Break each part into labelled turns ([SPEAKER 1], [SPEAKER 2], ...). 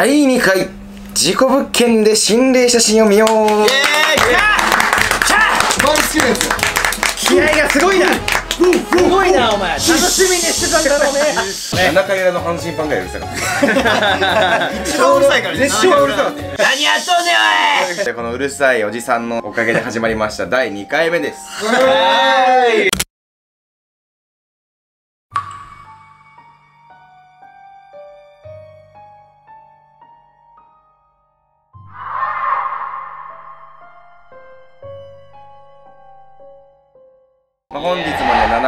[SPEAKER 1] 第2回事故物件で心霊写真を見よう。
[SPEAKER 2] 気合がすごいな。すごいなお前。楽しみにしてたんだろうね。
[SPEAKER 1] 7回裏の阪神ファンがやるさかった
[SPEAKER 3] 一番うるさいからね。
[SPEAKER 1] 絶唱はうるさかった。
[SPEAKER 2] 何やっとんねんおい。
[SPEAKER 1] でこのうるさいおじさんのおかげで始まりました第2回目ですまあ本日もね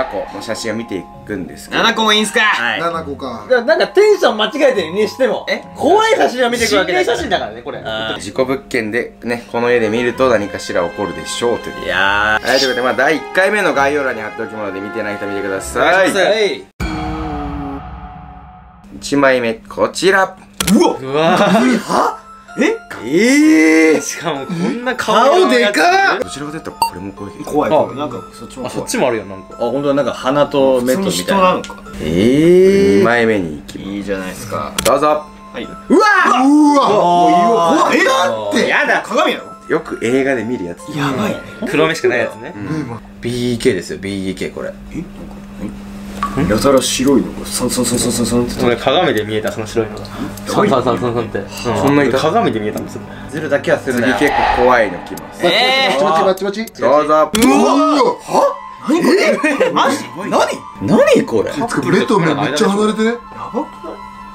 [SPEAKER 1] 7個の写真を見ていくんですけど。
[SPEAKER 3] 7個もいいんすか？
[SPEAKER 2] はい。
[SPEAKER 3] 7個か。
[SPEAKER 2] だなんかテンション間違えてるにしても
[SPEAKER 3] え？
[SPEAKER 2] 怖い写真を見てくるわけだ
[SPEAKER 4] 心霊写真だから。ねこれ
[SPEAKER 1] 事故物件でねこの絵で見ると何かしら起こるでしょうという
[SPEAKER 2] いや
[SPEAKER 1] はい、ということで、まあ、第1回目の概要欄に貼っておきますので、見てない人は見てください。
[SPEAKER 2] ーはい。
[SPEAKER 1] 1枚目、こちら。
[SPEAKER 4] うわ
[SPEAKER 1] え？え
[SPEAKER 4] しかもこんな顔
[SPEAKER 3] 顔でか
[SPEAKER 1] どちらかというと、これも怖い。
[SPEAKER 3] 怖い怖い。なんかそっちも
[SPEAKER 4] あそ
[SPEAKER 3] 怖い
[SPEAKER 4] っちもあるよなんか。
[SPEAKER 2] あ本当だなんか鼻と目とみたい
[SPEAKER 3] 人なのか。
[SPEAKER 1] 2枚目に行きま
[SPEAKER 3] いいじゃないですか。
[SPEAKER 1] す。どうぞ。
[SPEAKER 3] はいうわ
[SPEAKER 2] もういいよ
[SPEAKER 3] 怖い。えだって。
[SPEAKER 2] やだ。
[SPEAKER 3] 鏡やろ
[SPEAKER 1] よく映画で見るやつ。
[SPEAKER 3] やばい。
[SPEAKER 4] 黒目しかないやつね。
[SPEAKER 2] BK ですよ BK これ
[SPEAKER 3] やたら白いのがサンサンサンサンサンサンって。
[SPEAKER 4] ちょっとね鏡で見えたその白いのが。サンサンサンサンサンって。
[SPEAKER 1] そんないた。
[SPEAKER 4] 鏡で見えたんですよ。
[SPEAKER 2] ずるだけはするなよ。
[SPEAKER 1] 次結構怖いのきます。
[SPEAKER 3] え
[SPEAKER 5] バチバチバチバチ
[SPEAKER 1] どうぞ。
[SPEAKER 3] ー何これ？マジ？何？
[SPEAKER 2] 何これ？
[SPEAKER 5] つか目と目めっちゃ離れてね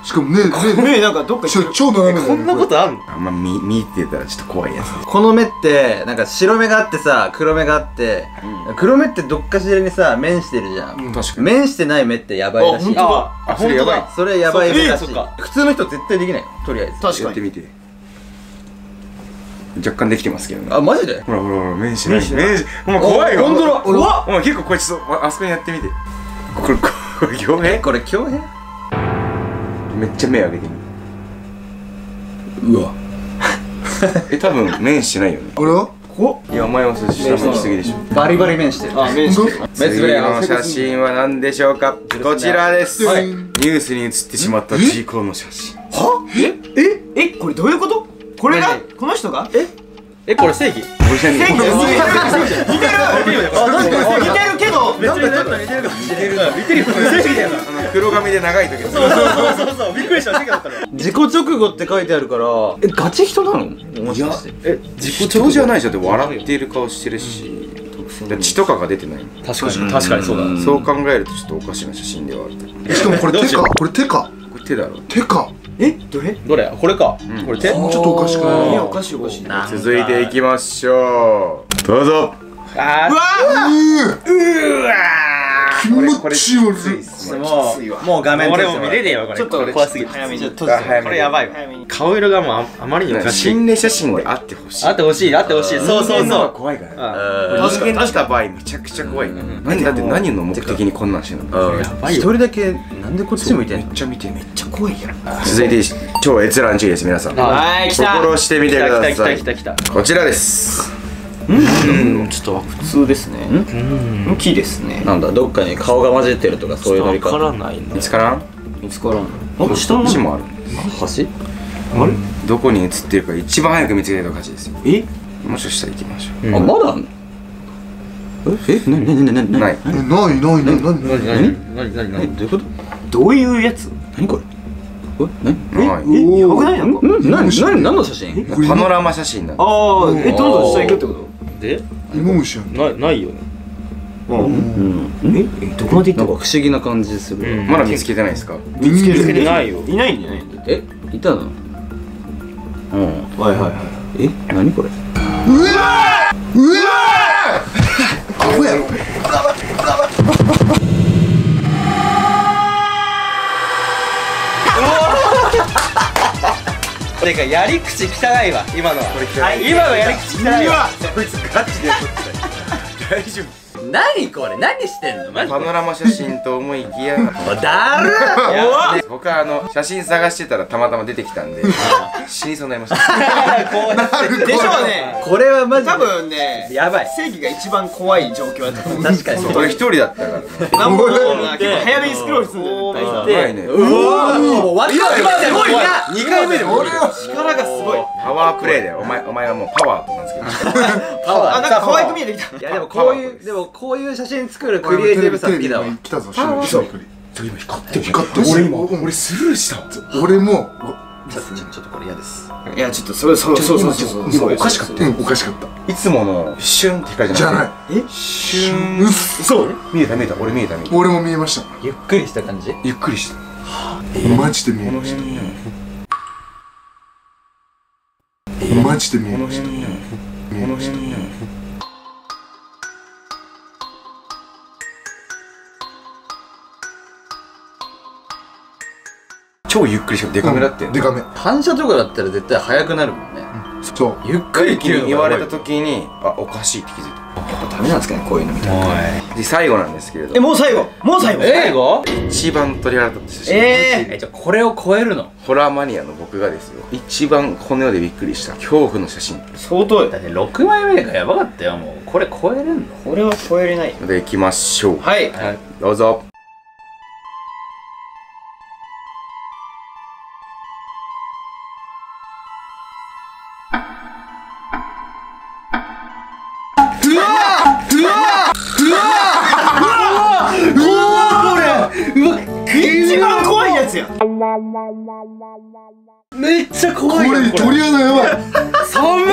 [SPEAKER 5] しかもねね
[SPEAKER 3] 目なんかどっか
[SPEAKER 5] ちょ超斜めだよね
[SPEAKER 4] こんなことあんの？
[SPEAKER 1] あんま見、見てたらちょっと怖いやつ。
[SPEAKER 2] この目ってなんか白目があってさ黒目があって、黒目ってどっかしらにさ面してるじゃん、
[SPEAKER 1] 確かに。
[SPEAKER 2] 面してない目ってやばいらしい。
[SPEAKER 4] あ
[SPEAKER 1] あ、それやばい。
[SPEAKER 2] それやばい目らしい、
[SPEAKER 4] えそっか。
[SPEAKER 2] 普通の人絶対できないよとりあえず。
[SPEAKER 3] 確かに。
[SPEAKER 1] やってみて。若干できてますけどね。
[SPEAKER 2] あマジで？
[SPEAKER 1] ほらほらほら、面しない。面しお前怖いよ。
[SPEAKER 2] ほんとだ
[SPEAKER 1] 怖っお前結構これちょっと、ああそこにやってみて。これ、これ、傭兵
[SPEAKER 2] これ強兵
[SPEAKER 1] めっちゃ目上げてみ
[SPEAKER 2] うわ。
[SPEAKER 1] え多分面してないよね。
[SPEAKER 5] 俺は？い
[SPEAKER 1] やお前もそれ下向きすぎでしょ。
[SPEAKER 2] バリバリ面してる。
[SPEAKER 3] あ目してる。
[SPEAKER 2] メス
[SPEAKER 1] 次
[SPEAKER 2] プレイ
[SPEAKER 1] の写真は何でしょうか？こちらです。
[SPEAKER 5] はい。
[SPEAKER 1] ニュースに映ってしまった事故の写真。
[SPEAKER 3] え？え？これどういうこと？これが？
[SPEAKER 4] 何
[SPEAKER 3] この人が？え？
[SPEAKER 4] えこれ正義？
[SPEAKER 1] これじゃねえ
[SPEAKER 3] 似てる。似てる。似てるけど
[SPEAKER 4] 別にちょっと似てるかもしれない似てるよ正義だよな
[SPEAKER 1] あの黒髪で長い時の
[SPEAKER 4] そうそうそうそうびっくりした正義だったら
[SPEAKER 2] 自己直後って書いてあるから。えガチ人なの？もしかして。
[SPEAKER 4] え
[SPEAKER 1] 自己調じゃないでしょだって笑っている顔してるし血とかが出てない。
[SPEAKER 4] 確かに確かにそうだ。
[SPEAKER 1] そう考えるとちょっとおかしな写真ではある
[SPEAKER 5] しかもこれ手か？これ手か？
[SPEAKER 1] これ手だろ。
[SPEAKER 5] 手か？
[SPEAKER 3] えどれ？
[SPEAKER 4] どれ？これか？
[SPEAKER 1] ん。
[SPEAKER 4] これ手？
[SPEAKER 5] ちょっとおかしくない。
[SPEAKER 3] おかしいおかしい。
[SPEAKER 1] 続いていきましょう。どうぞ
[SPEAKER 4] あ
[SPEAKER 3] うわ
[SPEAKER 5] 気持ち悪い。
[SPEAKER 2] もうもう画面
[SPEAKER 4] 俺も見れねえよこれ。
[SPEAKER 3] ちょっと
[SPEAKER 4] 怖すぎる
[SPEAKER 3] 早めに。
[SPEAKER 2] ちょっと閉じて
[SPEAKER 1] 早めに。
[SPEAKER 4] これやばい顔色がもうああまりにおかしい。
[SPEAKER 1] 心霊写真であってほしい。
[SPEAKER 4] あってほしいあってほしい。そうそうそう。
[SPEAKER 1] 怖いから。
[SPEAKER 4] あ
[SPEAKER 1] 人間だった場合めちゃくちゃ怖い。だって何の目的にこんなんしてんの
[SPEAKER 2] うん
[SPEAKER 4] やばいよ
[SPEAKER 2] 一人だけなんでこっち向いてん
[SPEAKER 1] め
[SPEAKER 2] の
[SPEAKER 1] っちゃ見てめっちゃ
[SPEAKER 3] 怖いやん
[SPEAKER 1] 続いて超閲覧注意です皆さん
[SPEAKER 3] はい来た
[SPEAKER 1] 心してみてくだ
[SPEAKER 4] 来た
[SPEAKER 1] さい
[SPEAKER 4] 来た来た来た
[SPEAKER 1] こちらです
[SPEAKER 3] うん。ちょっと普通ですね。
[SPEAKER 4] うん。
[SPEAKER 3] 木ですね
[SPEAKER 2] なんだどっかに顔が混じってるとかそういうノリか
[SPEAKER 4] わからないな
[SPEAKER 1] 見つからん？
[SPEAKER 3] 見つからん
[SPEAKER 1] あ下の？もある。
[SPEAKER 2] 橋
[SPEAKER 3] あれ？
[SPEAKER 1] どこに映ってるか一番早く見つけた勝ちですよ。
[SPEAKER 3] え？
[SPEAKER 1] もしかしたら行きましょ
[SPEAKER 2] あまだえ？え？なになになに？なに？
[SPEAKER 1] うない。
[SPEAKER 5] えないないないない。
[SPEAKER 4] 何何何何何
[SPEAKER 2] どういうこと？
[SPEAKER 3] どういうやつ？
[SPEAKER 2] 何これ？え？何
[SPEAKER 1] ない。
[SPEAKER 3] え？やばくない？なんか？
[SPEAKER 2] ん。何？何？何の写真？
[SPEAKER 1] パノラマ写真な
[SPEAKER 3] ああえどんどん下行くってこ
[SPEAKER 4] で？
[SPEAKER 5] 芋虫やん。
[SPEAKER 4] なないよね。
[SPEAKER 3] とうん。え？えどこまで行った
[SPEAKER 2] なんか不思議な感じする。
[SPEAKER 4] うん。
[SPEAKER 1] まだ見つけてないですか？
[SPEAKER 3] 見つけ
[SPEAKER 4] 見つけてない。よ
[SPEAKER 3] いないんじゃない
[SPEAKER 2] え？いたの？うん。
[SPEAKER 3] はいはいはい。
[SPEAKER 2] え？何これ？
[SPEAKER 5] うわー！うわ
[SPEAKER 4] てかやり口汚いわ今のは。
[SPEAKER 1] はい。
[SPEAKER 4] 今のやり口汚いわ。
[SPEAKER 1] こいつガチで。撮ってた大丈夫。
[SPEAKER 2] 何これ？何してんの？マジ
[SPEAKER 1] パノラマ写真と思いきや。
[SPEAKER 2] おだる
[SPEAKER 1] で僕はあの写真探してたらたまたま出てきたんで 死にそうになりました。
[SPEAKER 3] でしょうね。
[SPEAKER 2] これはマジで。
[SPEAKER 3] 多分ね
[SPEAKER 2] やばい。
[SPEAKER 3] 正義が一番怖い状況だと思う
[SPEAKER 2] 確かに
[SPEAKER 1] 俺一人だったからね
[SPEAKER 3] なんぼのな。結構早めにスクロールするんだよ
[SPEAKER 1] ね。
[SPEAKER 2] うわ。もうワクワクしてる
[SPEAKER 3] すごい。な
[SPEAKER 1] 2回目で。も
[SPEAKER 5] 俺は
[SPEAKER 3] 力がすごい。
[SPEAKER 1] パワープレイだよ。お前お前はもうパワーとなんですけど。
[SPEAKER 2] パワー。
[SPEAKER 3] あなんか可愛く見えてきた。
[SPEAKER 2] い。やでもこういうでもこういう写真作るクリエイティブさ好きだわ。
[SPEAKER 5] 来たぞ白い
[SPEAKER 1] 今光ってる
[SPEAKER 5] 光ってる
[SPEAKER 1] 俺今俺スルーした
[SPEAKER 5] 俺も。
[SPEAKER 2] ちょっとちょっとこれ嫌です。
[SPEAKER 3] いやちょっとそれそうそうそうそうそう。
[SPEAKER 1] 今おかしかった。
[SPEAKER 5] うんおかしかった。
[SPEAKER 1] いつものシュンって光じゃな
[SPEAKER 5] じゃない。
[SPEAKER 1] くてシュン。
[SPEAKER 5] うっそう。
[SPEAKER 1] 見えた見えた。俺見えた見えた。
[SPEAKER 5] 俺も見えました。
[SPEAKER 2] ゆっくりした感じ？
[SPEAKER 1] ゆっくりした
[SPEAKER 5] マジで見えましたマジで見えました見えました
[SPEAKER 1] 超ゆっくりしかもデカめだって。んの
[SPEAKER 5] デカめ。
[SPEAKER 2] 反射とかだったら絶対速くなるもんね。
[SPEAKER 5] そう。
[SPEAKER 2] ゆっくり
[SPEAKER 1] 言われた時にあおかしいって気づいた。
[SPEAKER 3] ダメなんですかねこういうの見たら
[SPEAKER 1] で最後なんですけれ
[SPEAKER 3] え
[SPEAKER 1] ど
[SPEAKER 3] もう最後？もう最後？
[SPEAKER 2] 英語
[SPEAKER 1] 一番鳥肌立った写真
[SPEAKER 3] え
[SPEAKER 2] えじゃあこれを超えるの？
[SPEAKER 1] ホラーマニアの僕がですよ。一番この世でびっくりした。恐怖の写真。
[SPEAKER 3] ー相当よ。
[SPEAKER 2] だって6枚目がやばかったよもう。これ超えれんの？
[SPEAKER 3] これは超えれない
[SPEAKER 1] でいきましょう。
[SPEAKER 3] はい。
[SPEAKER 1] どうぞ
[SPEAKER 2] めっちゃ
[SPEAKER 5] こ
[SPEAKER 2] 怖いよ
[SPEAKER 5] れ鳥肌やばい。
[SPEAKER 2] 寒っ。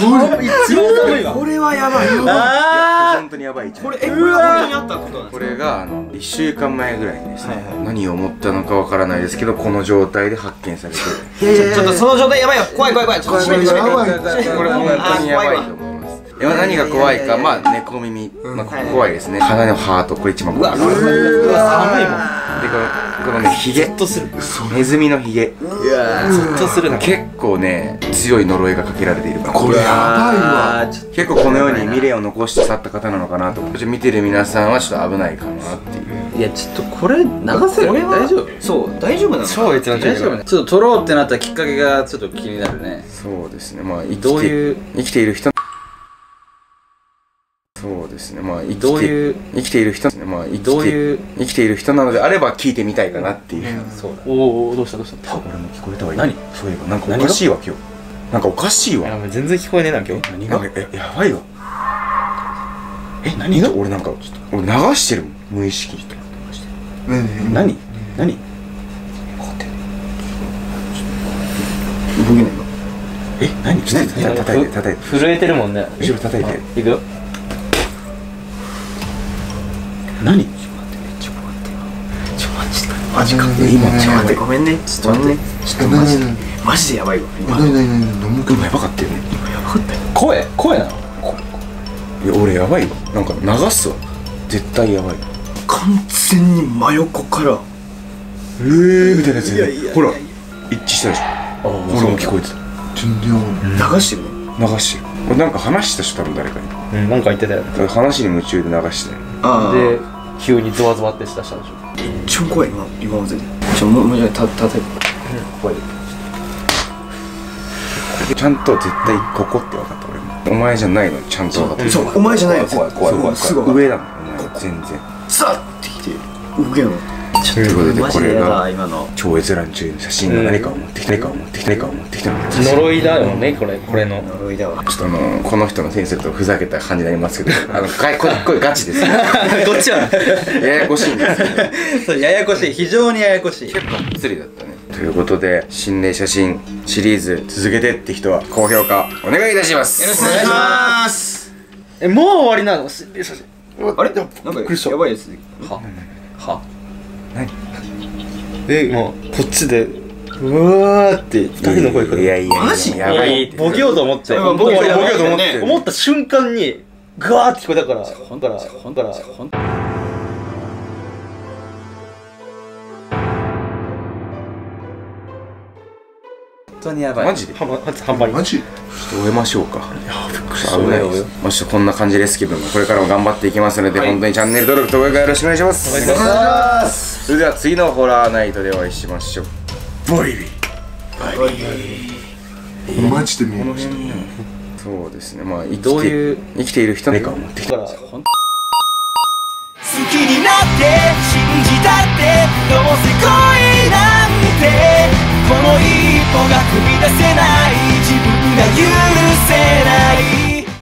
[SPEAKER 5] これ
[SPEAKER 2] 一番寒いわ。
[SPEAKER 3] これはやばい。
[SPEAKER 2] あ
[SPEAKER 1] 本当にやばい。
[SPEAKER 3] これえこれは本当にあったことなんです
[SPEAKER 1] こ
[SPEAKER 3] か
[SPEAKER 1] れがあの1週間前ぐらいにですね、
[SPEAKER 3] はいはい。
[SPEAKER 1] 何を思ったのかわからないですけどこの状態で発見されて。
[SPEAKER 3] ちょちょっとその状態やばいよ。怖い怖い怖い。ちょっと閉めて閉めて。
[SPEAKER 5] やばい
[SPEAKER 1] これ本当にやばいと思います。いや何が怖いかまあ猫耳、まあ、ここ怖いですね。鼻のハート。これ一番怖いです。でこ
[SPEAKER 3] 寒いもん
[SPEAKER 1] のこのねヒゲ
[SPEAKER 4] とする。
[SPEAKER 1] ネズミのヒゲ
[SPEAKER 2] いや
[SPEAKER 4] ずっとするな
[SPEAKER 1] 結構ね強い呪いがかけられている。
[SPEAKER 5] これやばいわ。
[SPEAKER 1] 結構この世に未練を残して去った方なのかなと。見てる皆さんはちょっと危ないかなっていう。
[SPEAKER 2] といやちょっとこれ流せる？
[SPEAKER 3] これは
[SPEAKER 2] 大丈夫？
[SPEAKER 3] そう大丈夫なの？
[SPEAKER 4] 超越なんだけど
[SPEAKER 2] 大丈夫ね。ちょっと撮ろうってなったきっかけがちょっと気になるね。
[SPEAKER 1] そうですね。まあ生きて
[SPEAKER 2] どういう？
[SPEAKER 1] 生きている人そうですね。まあ生きて
[SPEAKER 2] どういう
[SPEAKER 1] 生きている人まあ生きて
[SPEAKER 2] どういう
[SPEAKER 1] 生きている人なのであれば聞いてみたいかなっていう、
[SPEAKER 2] そうだ
[SPEAKER 4] おおどうしたどうした？
[SPEAKER 1] 俺も聞こえたわ。
[SPEAKER 2] 何？
[SPEAKER 1] そういえばなんかおかしいわ今日。なんかおかしいわ。
[SPEAKER 4] い全然聞こえねえな今日。
[SPEAKER 2] 何
[SPEAKER 1] なんかえやばいわ。え何が？俺なんか俺流してるもん。無意識に。
[SPEAKER 2] 何？何？
[SPEAKER 3] 動けないの？
[SPEAKER 1] え何？ちょっとた叩いて叩いて。
[SPEAKER 4] 震えてるもんね。
[SPEAKER 1] 後ろ叩いて。
[SPEAKER 4] いくよ
[SPEAKER 2] 何？
[SPEAKER 3] マジか
[SPEAKER 5] 今
[SPEAKER 3] ちょっと待って。ごめんね。ちょっと待って。ちょっとマジで
[SPEAKER 5] え
[SPEAKER 3] マジでやばいわ今
[SPEAKER 5] 何何何何何
[SPEAKER 1] 今やばかったよね
[SPEAKER 2] 声声なの？
[SPEAKER 1] いや俺やばいわなんか流すわ。絶対やばい。
[SPEAKER 3] 完全に真横から。
[SPEAKER 1] えーみたいなやつほら一致したでしょ。俺も聞こえてた。
[SPEAKER 5] 全然やばい
[SPEAKER 3] 流してるの？
[SPEAKER 1] 流してる。俺なんか話した人多分誰かに。
[SPEAKER 4] うんなんか言ってたよ
[SPEAKER 1] 話に夢中で流して。たよ
[SPEAKER 3] あ
[SPEAKER 4] で急にゾワゾワってしだしたんでしょ
[SPEAKER 3] 一番怖い今今まで。でちょもうもうちょいたたた。いて
[SPEAKER 4] 怖い。
[SPEAKER 1] ちゃんと絶対ここって分かった俺も。お前じゃないのにちゃんと分かった。
[SPEAKER 3] そうお前じゃないよ
[SPEAKER 1] 怖い怖い怖い。
[SPEAKER 3] すぐ
[SPEAKER 1] 上だもんお前。全然。
[SPEAKER 3] ザッてきて動けんの
[SPEAKER 1] ということでこれが
[SPEAKER 3] 今の
[SPEAKER 1] 超閲覧中の写真が何かを持ってきた何かを持ってきた何かを持ってきたの
[SPEAKER 4] 呪いだよねこれこれの。
[SPEAKER 3] 呪いだわ。
[SPEAKER 1] ちょっとあのこの人の先生とふざけた感じになりますけど あのかいこれこれガチですや
[SPEAKER 2] こっちは。
[SPEAKER 1] やこしいんですけど
[SPEAKER 2] そうややこしい。非常にややこしい。
[SPEAKER 1] 結構がっつりだったね。ということで心霊写真シリーズ続けてって人は高評価お願いいたします。
[SPEAKER 3] よろしくお願いします。
[SPEAKER 4] えもう終わりなの？心霊写真
[SPEAKER 3] あれ？なんかやばいやつ
[SPEAKER 2] は？は？
[SPEAKER 4] でもうこっちでうわーって二人の声から。
[SPEAKER 1] いやいや
[SPEAKER 3] マジ？
[SPEAKER 1] やばいって。
[SPEAKER 4] ボケようと思って。
[SPEAKER 3] やボケようと思って
[SPEAKER 1] ボケようと思って。
[SPEAKER 4] 思った瞬間にグワーって聞こえたから。
[SPEAKER 2] ほん
[SPEAKER 4] だから
[SPEAKER 2] ほん
[SPEAKER 4] だから
[SPEAKER 2] ほん当にやばい。
[SPEAKER 1] マジで？
[SPEAKER 4] 半端半端に
[SPEAKER 5] マジ？
[SPEAKER 1] ちょっと終えましょうか。いやびっくり
[SPEAKER 4] した。
[SPEAKER 1] 危ない
[SPEAKER 4] 終えよう
[SPEAKER 1] まあちょっとこんな感じですけどもこれからも頑張っていきますので、本当にチャンネル登録と高評価よろしくお願いします。
[SPEAKER 4] お願いします
[SPEAKER 1] それでは次のホラーナイトでお会いしましょう。ボイビー。バイビー。
[SPEAKER 5] マジで見えました
[SPEAKER 1] そうですね。まあ
[SPEAKER 4] どういう
[SPEAKER 1] 生きている人の
[SPEAKER 4] 顔を持
[SPEAKER 1] ってき
[SPEAKER 4] た好きに
[SPEAKER 1] なっ
[SPEAKER 3] て信じたってどうせ恋なんて。この一歩が踏み出せない。自分が許せない。